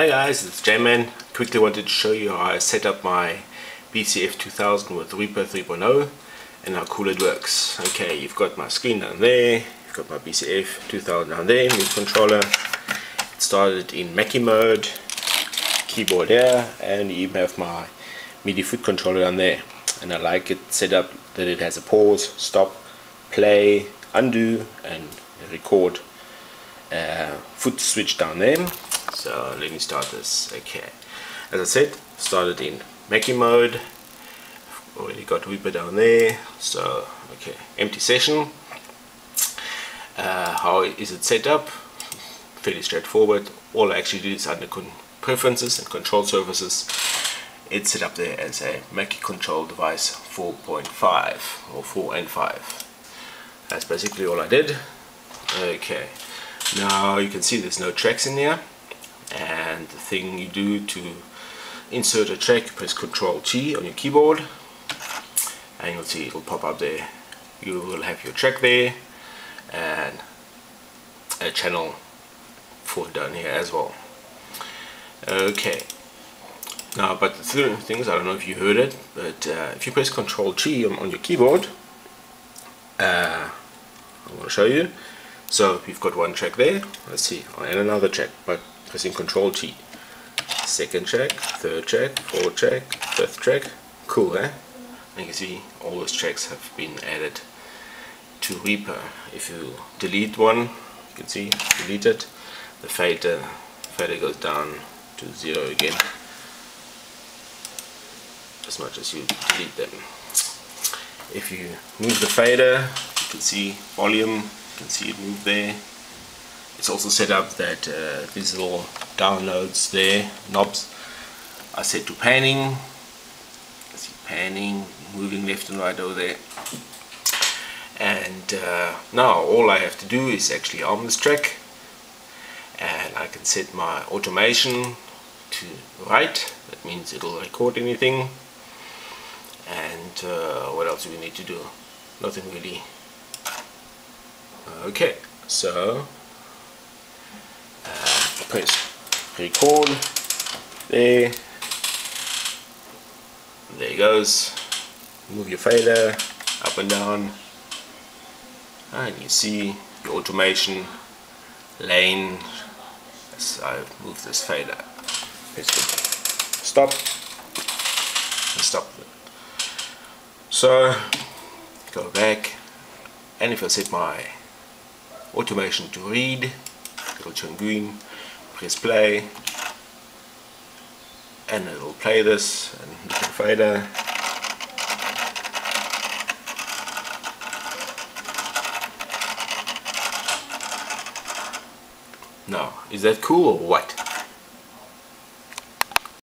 Hi guys, it's J-Man. Quickly wanted to show you how I set up my BCF 2000 with Reaper 3.0 and how cool it works. Okay, you've got my screen down there, you've got my BCF 2000 down there, MIDI controller. It started in Mackie mode, keyboard there, and you even have my MIDI foot controller down there. And I like it set up that it has a pause, stop, play, undo, and record uh, foot switch down there so let me start this okay. As I said started in Mackie mode. Already got Reaper down there. So okay empty session. Uh, how is it set up? Fairly straightforward. All I actually do is under preferences and control surfaces it's set up there as a Mackie control device 4.5 or 4 and 5 that's basically all I did. Okay. Now you can see there's no tracks in here and the thing you do to insert a track press Ctrl T on your keyboard and you'll see it'll pop up there. You will have your track there and a channel for down here as well. Okay. Now but the things I don't know if you heard it but uh, if you press Ctrl T on, on your keyboard uh, I'm going to show you. So we've got one track there. Let's see and another track but pressing Control T. Second check, third check, fourth check, fifth check. Cool, eh? And you can see all those tracks have been added to Reaper. If you delete one, you can see deleted. The fader, fader goes down to zero again. As much as you delete them. If you move the fader, you can see volume, you can see it move there it's also set up that uh, these little downloads there, knobs, are set to panning. See panning, moving left and write over there. And uh, now all I have to do is actually arm this track and I can set my automation to right that means it'll record anything and uh, what else do we need to do nothing really okay so press record. There. There it goes. Move your fader up and down. And you see your automation lane. As I move this fader. Stop. And stop. So go back. And if I set my automation to read it'll turn green press play. And it will play this and at the fader. Now is that cool or what